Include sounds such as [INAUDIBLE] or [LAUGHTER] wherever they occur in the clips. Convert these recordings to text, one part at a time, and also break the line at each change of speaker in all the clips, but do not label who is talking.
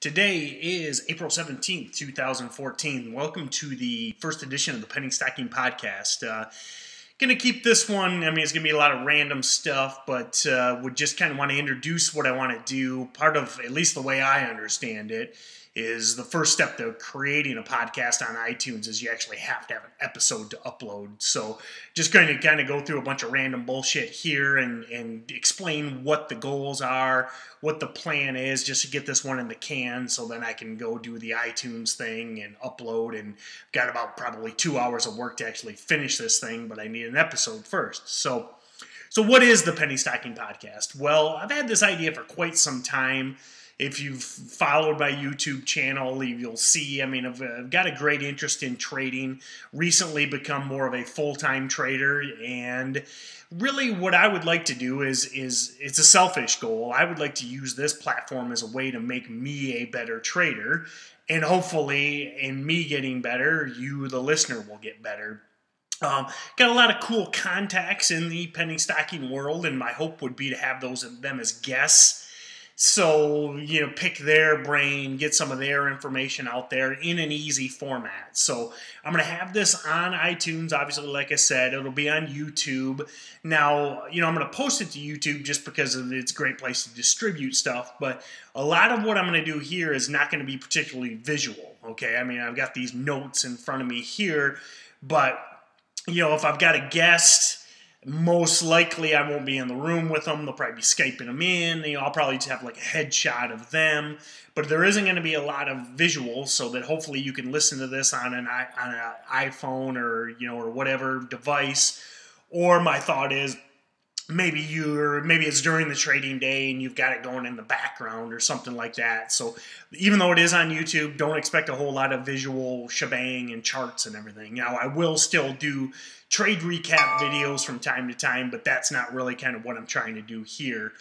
Today is April 17th, 2014. Welcome to the first edition of the Penny Stocking Podcast. Uh, gonna keep this one, I mean, it's gonna be a lot of random stuff, but uh, would just kind of want to introduce what I want to do. Part of, at least the way I understand it, is the first step to creating a podcast on iTunes is you actually have to have an episode to upload. So just going to kind of go through a bunch of random bullshit here and, and explain what the goals are, what the plan is, just to get this one in the can so then I can go do the iTunes thing and upload and got about probably two hours of work to actually finish this thing, but I need an episode first. So so what is the Penny Stocking Podcast? Well, I've had this idea for quite some time if you've followed my YouTube channel, you'll see. I mean, I've, I've, got a great interest in trading. Recently, become more of a full-time trader, and really, what I would like to do is is it's a selfish goal. I would like to use this platform as a way to make me a better trader, and hopefully, in me getting better, you, the listener, will get better. Um, got a lot of cool contacts in the penny stocking world, and my hope would be to have those them as guests so, you know, pick their brain, get some of their information out there in an easy format. So, I'm going to have this on iTunes, obviously, like I said, it'll be on YouTube. Now, you know, I'm going to post it to YouTube just because it's a great place to distribute stuff, but a lot of what I'm going to do here is not going to be particularly visual, okay? I mean, I've got these notes in front of me here, but, you know, if I've got a guest, most likely, I won't be in the room with them. They'll probably be Skyping them in. You know, I'll probably just have like a headshot of them. But there isn't going to be a lot of visuals, so that hopefully you can listen to this on an on an iPhone or you know or whatever device. Or my thought is maybe you're maybe it's during the trading day and you've got it going in the background or something like that. So even though it is on YouTube, don't expect a whole lot of visual shebang and charts and everything. Now I will still do trade recap videos from time to time, but that's not really kind of what I'm trying to do here.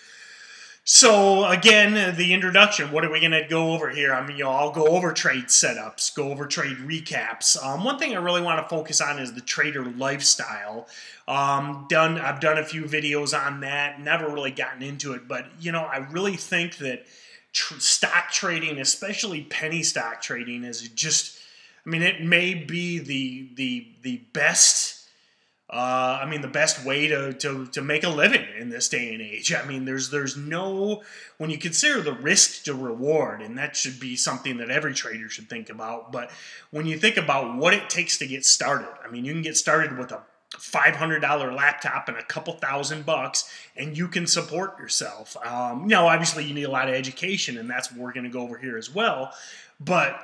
So again, the introduction. What are we going to go over here? I mean, you know, I'll go over trade setups, go over trade recaps. Um, one thing I really want to focus on is the trader lifestyle. Um, done. I've done a few videos on that. Never really gotten into it, but you know, I really think that tr- stock trading, especially penny stock trading, is just. I mean, it may be the the the best uh, I mean, the best way to, to, to make a living in this day and age. I mean, there's there's no when you consider the risk to reward, and that should be something that every trader should think about. But when you think about what it takes to get started, I mean, you can get started with a $500 laptop and a couple thousand bucks, and you can support yourself. Um, now, obviously, you need a lot of education, and that's what we're going to go over here as well. But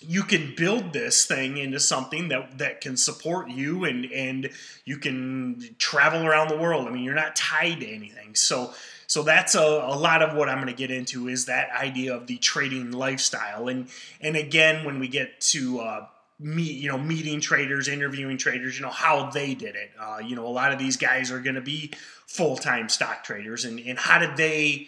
you can build this thing into something that that can support you and and you can travel around the world. I mean, you're not tied to anything. So so that's a, a lot of what I'm going to get into is that idea of the trading lifestyle. And and again, when we get to uh, meet you know meeting traders, interviewing traders, you know how they did it. Uh, you know, a lot of these guys are going to be full time stock traders, and and how did they,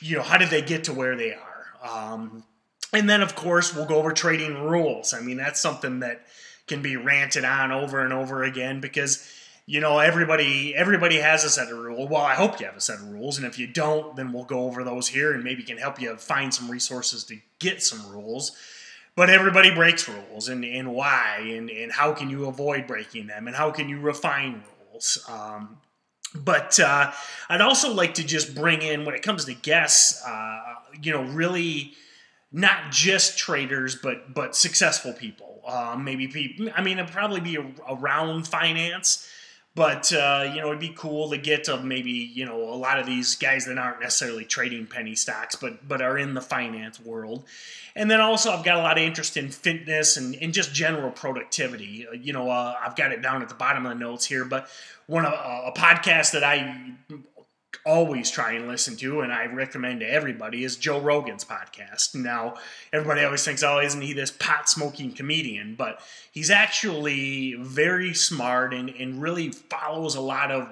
you know, how did they get to where they are? Um, and then, of course, we'll go over trading rules. I mean, that's something that can be ranted on over and over again because you know everybody everybody has a set of rules. Well, I hope you have a set of rules, and if you don't, then we'll go over those here and maybe can help you find some resources to get some rules. But everybody breaks rules, and, and why, and, and how can you avoid breaking them, and how can you refine rules? Um, but uh, I'd also like to just bring in, when it comes to guests, uh, you know, really not just traders, but but successful people. Um, maybe people. I mean, it'd probably be around finance, but uh, you know, it'd be cool to get to maybe you know a lot of these guys that aren't necessarily trading penny stocks, but but are in the finance world. And then also, I've got a lot of interest in fitness and, and just general productivity. Uh, you know, uh, I've got it down at the bottom of the notes here, but one of a podcast that I always try and listen to, and I recommend to everybody, is Joe Rogan's podcast. Now, everybody always thinks, oh, isn't he this pot smoking comedian? But he's actually very smart and, and really follows a lot of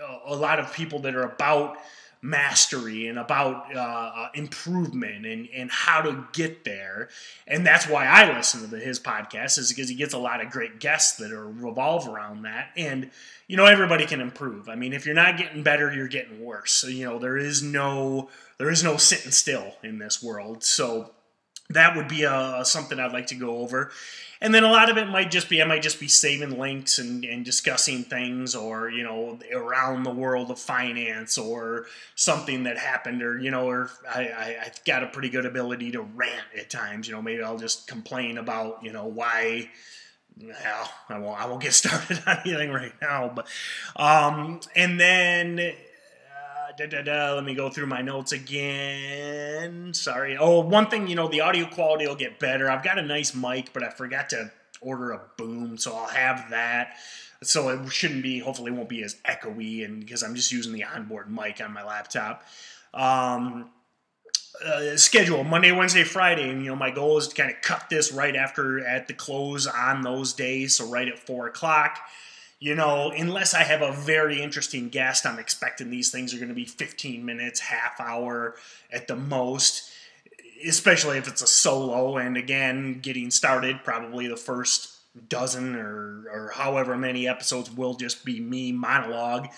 uh, a lot of people that are about mastery and about uh, uh, improvement and, and how to get there. And that's why I listen to his podcast is because he gets a lot of great guests that are revolve around that. And, you know, everybody can improve. I mean, if you're not getting better, you're getting worse. So, you know, there is no, there is no sitting still in this world. So that would be a, uh, something I'd like to go over. And then a lot of it might just be I might just be saving links and, and discussing things or, you know, around the world of finance or something that happened or, you know, or I, I, I've got a pretty good ability to rant at times. You know, maybe I'll just complain about, you know, why well, I won't, I won't get [LAUGHS] started on anything right now, but, um, and then da, da, da. Let me go through my notes again. Sorry. Oh, one thing, you know, the audio quality will get better. I've got a nice mic, but I forgot to order a boom, so I'll have that. So it shouldn't be, hopefully, won't be as echoey, and because I'm just using the onboard mic on my laptop. Um, uh, schedule Monday, Wednesday, Friday, and you know my goal is to kind of cut this right after at the close on those days, so right at four o'clock you know, unless I have a very interesting guest, I'm expecting these things are going to be 15 minutes, half hour at the most, especially if it's a solo. And again, getting started, probably the first dozen or, or however many episodes will just be me monologue.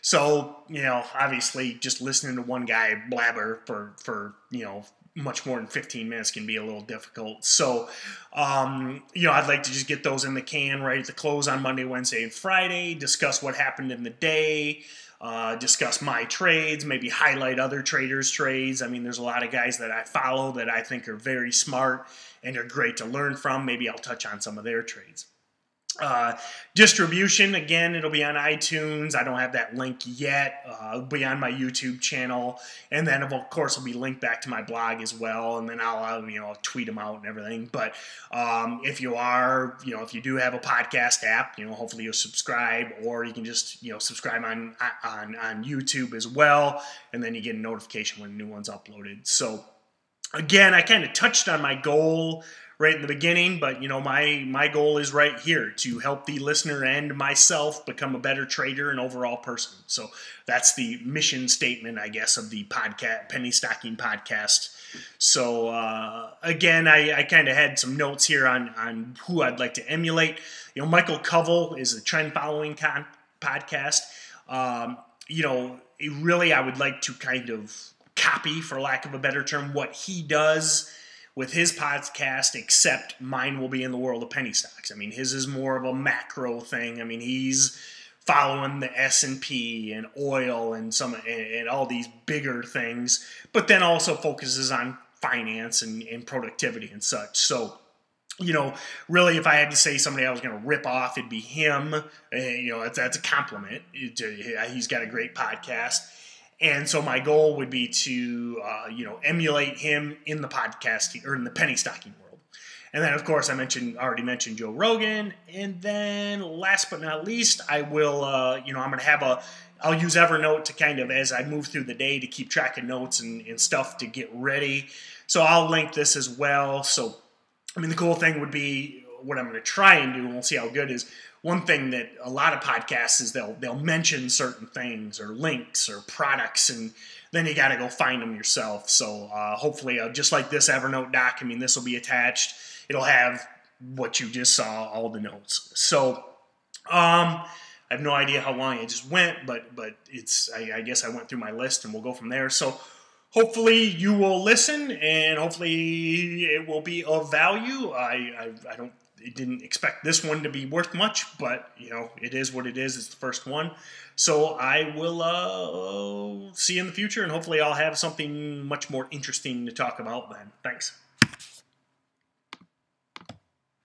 So, you know, obviously just listening to one guy blabber for, for you know, much more than 15 minutes can be a little difficult. So, um, you know, I'd like to just get those in the can right at the close on Monday, Wednesday, and Friday, discuss what happened in the day, uh, discuss my trades, maybe highlight other traders' trades. I mean, there's a lot of guys that I follow that I think are very smart and are great to learn from. Maybe I'll touch on some of their trades. Uh, distribution again, it'll be on iTunes. I don't have that link yet. Uh, it'll be on my YouTube channel, and then of course it'll be linked back to my blog as well. And then I'll you know tweet them out and everything. But um, if you are you know if you do have a podcast app, you know hopefully you'll subscribe, or you can just you know subscribe on on on YouTube as well, and then you get a notification when a new one's uploaded. So again, I kind of touched on my goal right in the beginning, but you know, my my goal is right here to help the listener and myself become a better trader and overall person. So that's the mission statement, I guess, of the podcast penny stocking podcast. So uh, again, I, I kind of had some notes here on on who I'd like to emulate. You know, Michael Covel is a trend following con- podcast. Um, you know, really, I would like to kind of copy, for lack of a better term, what he does with his podcast, except mine will be in the world of penny stocks. I mean, his is more of a macro thing. I mean, he's following the S&P and oil and some and, and all these bigger things, but then also focuses on finance and, and productivity and such. So, you know, really, if I had to say somebody I was going to rip off, it'd be him. Uh, you know, that's, that's a compliment. He's got a great podcast. And so my goal would be to, uh, you know, emulate him in the podcasting or in the penny stocking world. And then, of course, I mentioned already mentioned Joe Rogan. And then, last but not least, I will, uh, you know, I'm going to have a, I'll use Evernote to kind of as I move through the day to keep track of notes and, and stuff to get ready. So I'll link this as well. So, I mean, the cool thing would be what I'm going to try and do, and we'll see how good is. One thing that a lot of podcasts is they'll they'll mention certain things or links or products and then you got to go find them yourself. So uh, hopefully uh, just like this evernote doc i mean this will be attached. It'll have what you just saw all the notes. So um, i have no idea how long it just went but but it's I, I guess i went through my list and we'll go from there. So hopefully you will listen and hopefully it will be of value i i, I don't didn't expect this one to be worth much, but you know it is what it is. It's the first one, so I will uh, see you in the future, and hopefully I'll have something much more interesting to talk about then. Thanks.